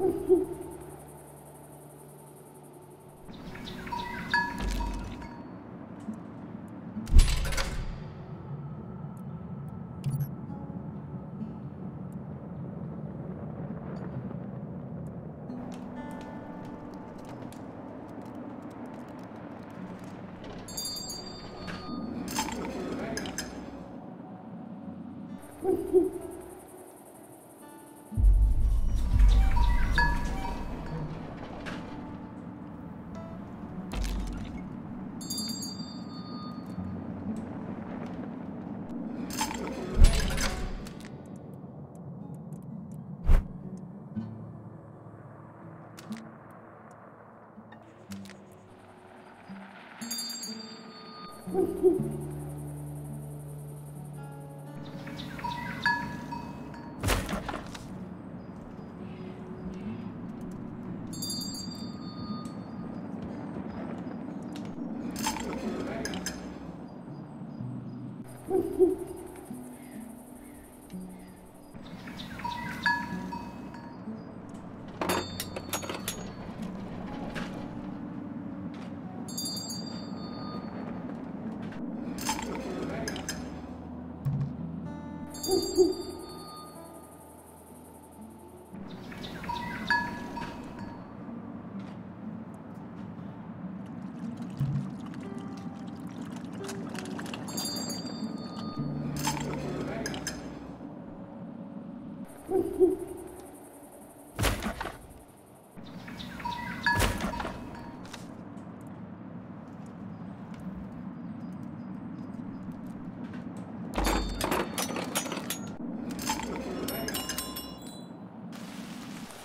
Ooh, ooh.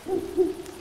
Thank you.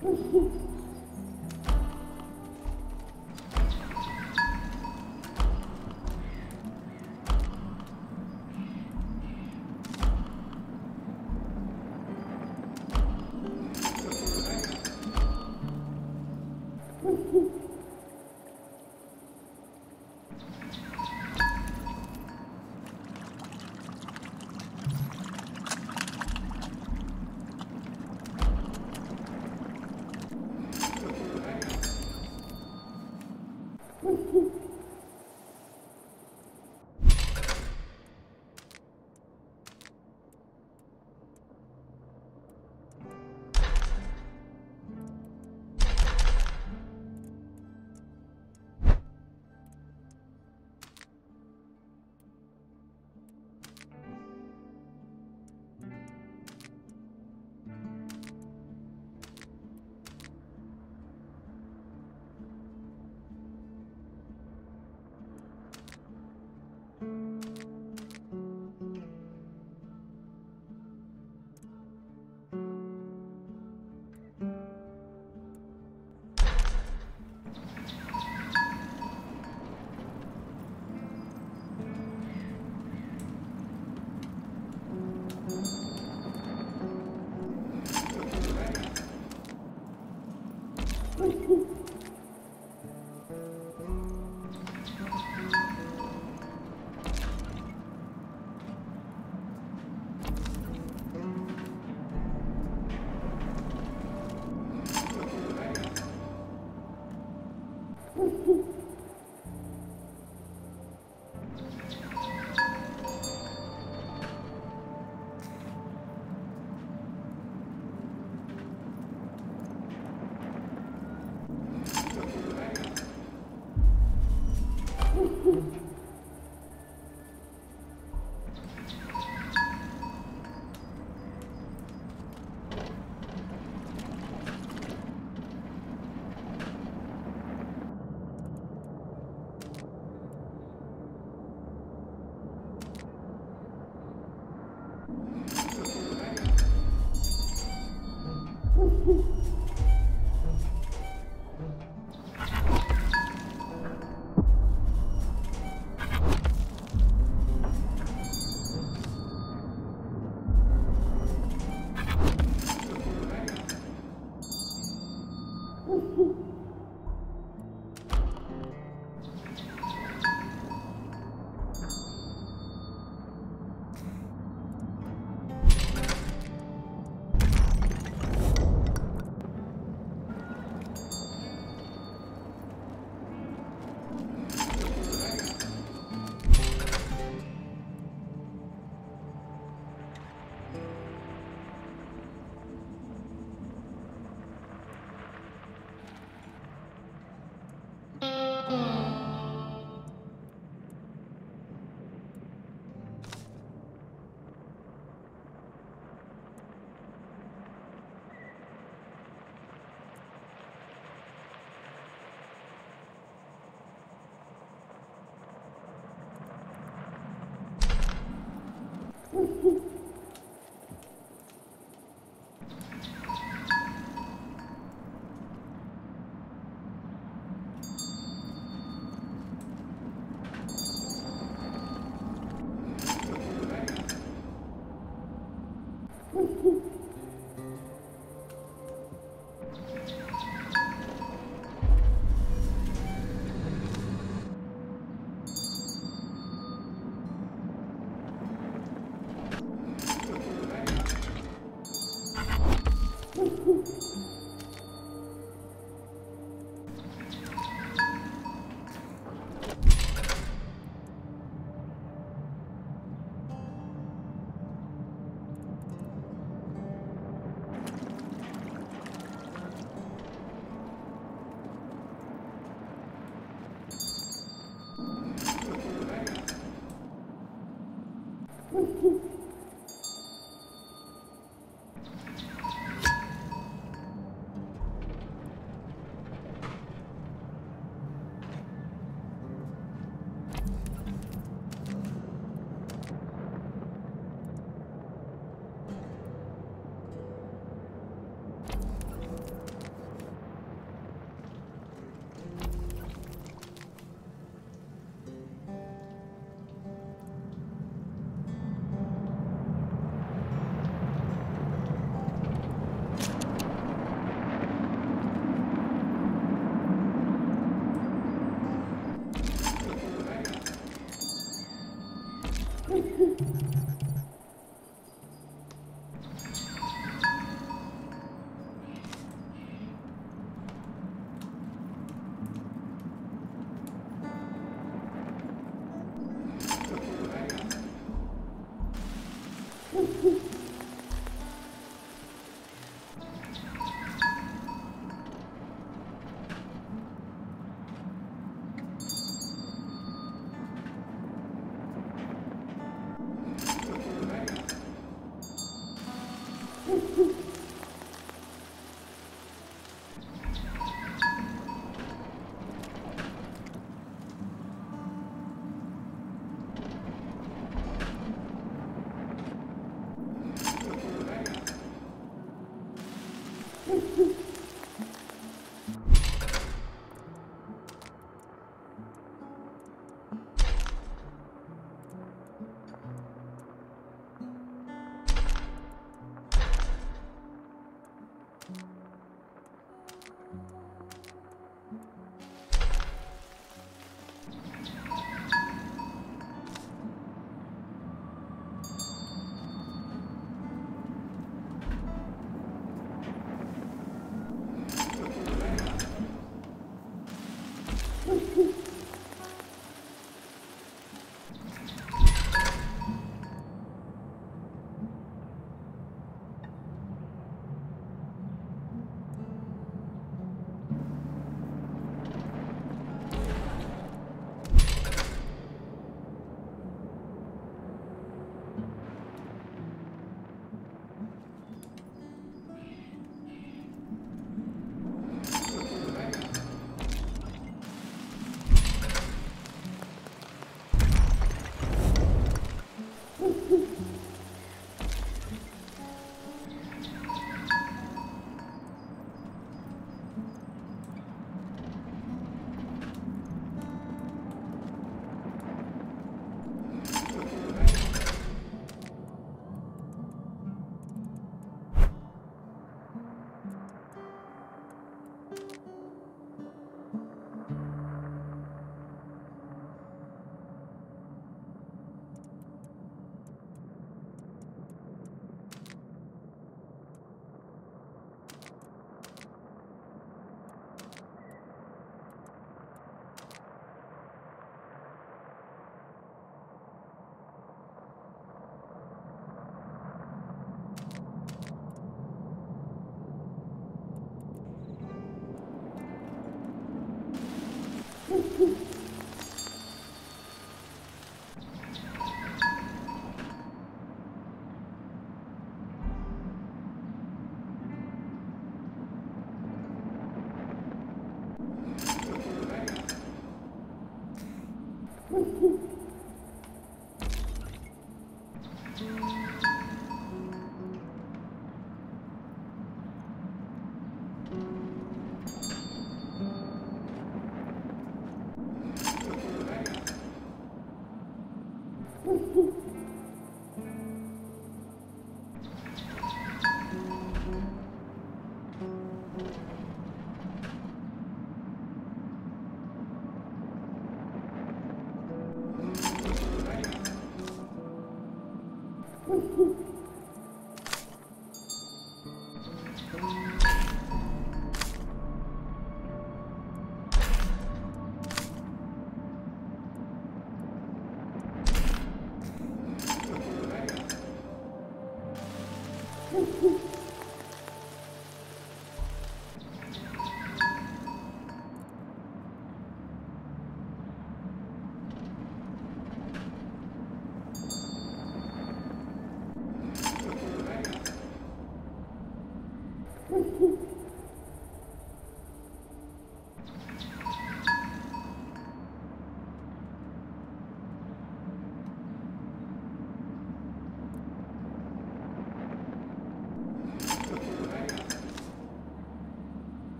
呼 呼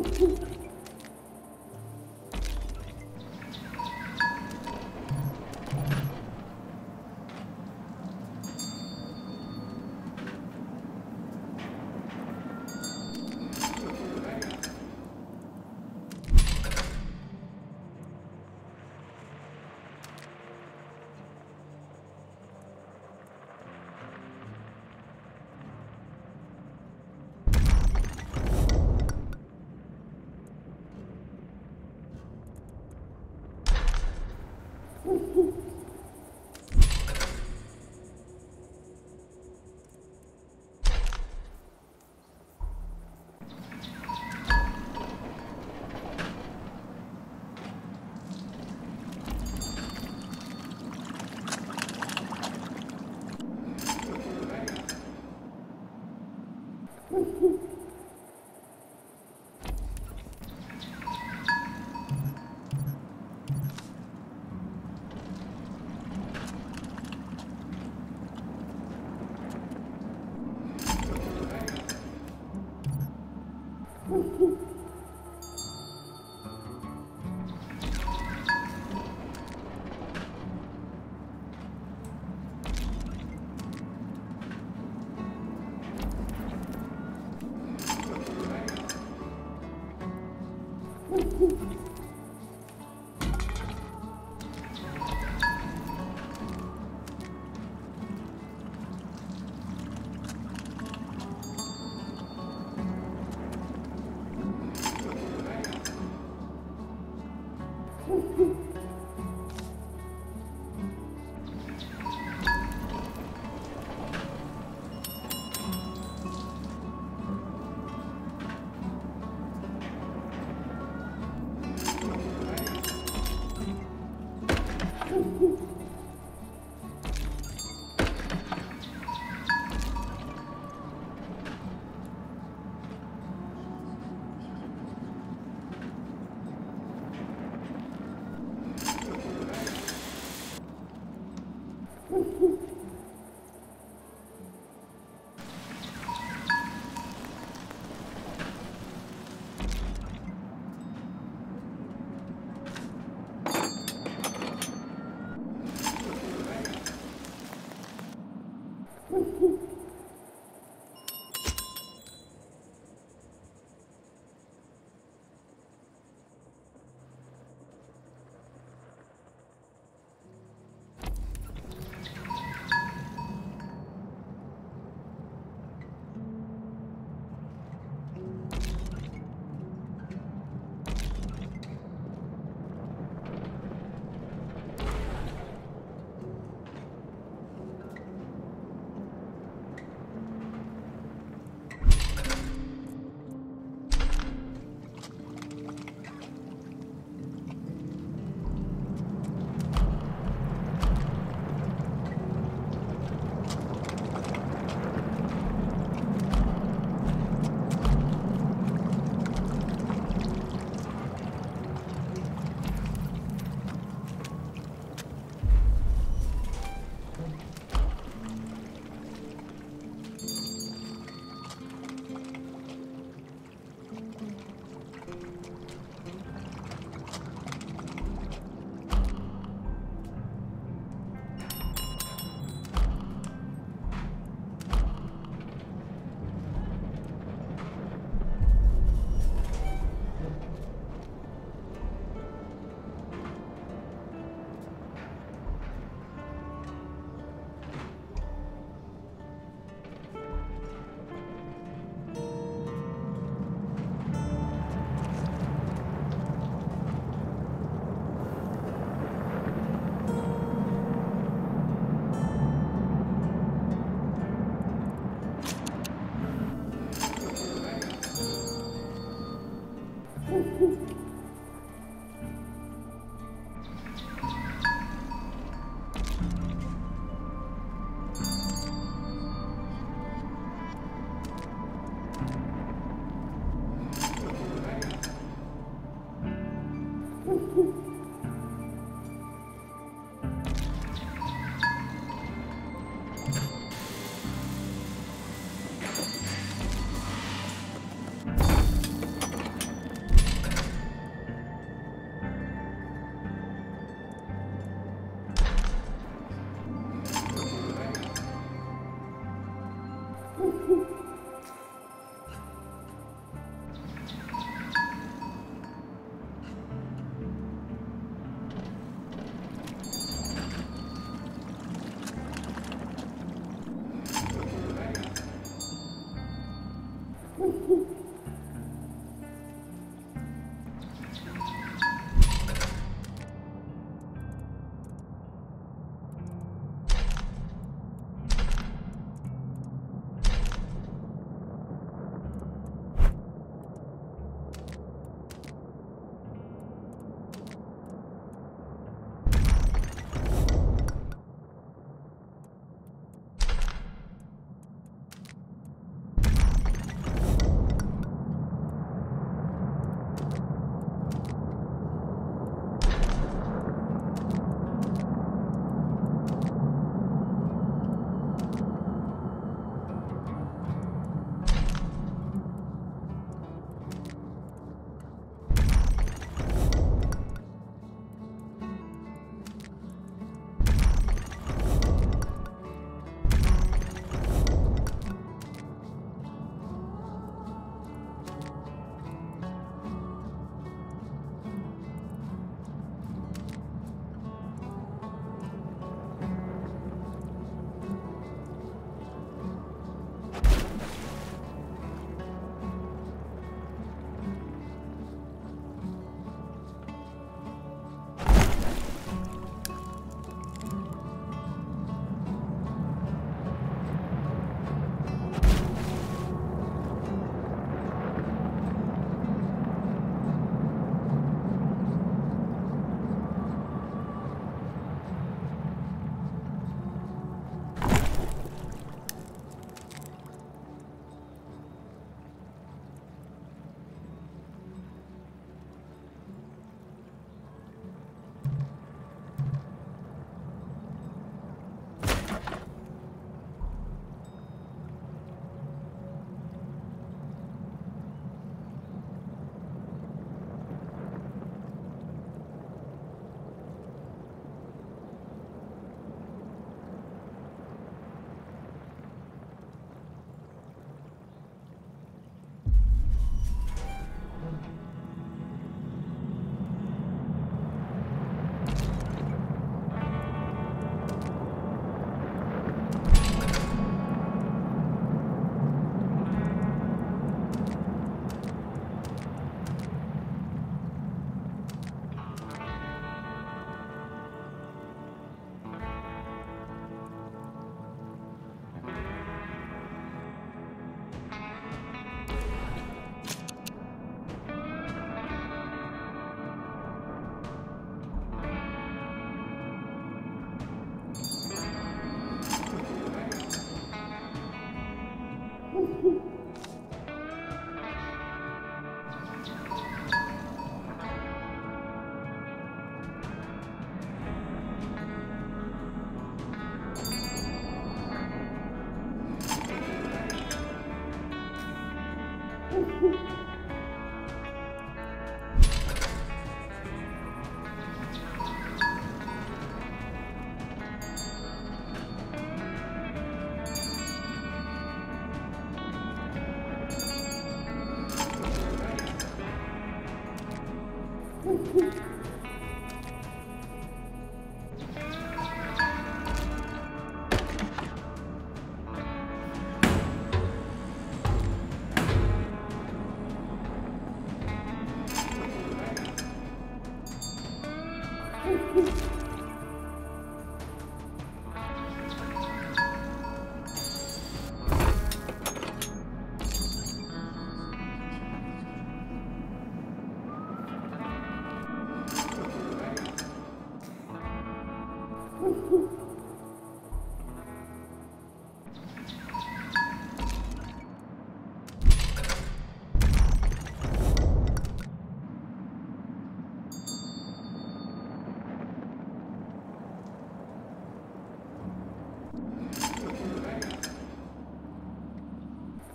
Ooh.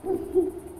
Thank you.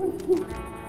Woo, woo.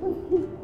Woo-hoo!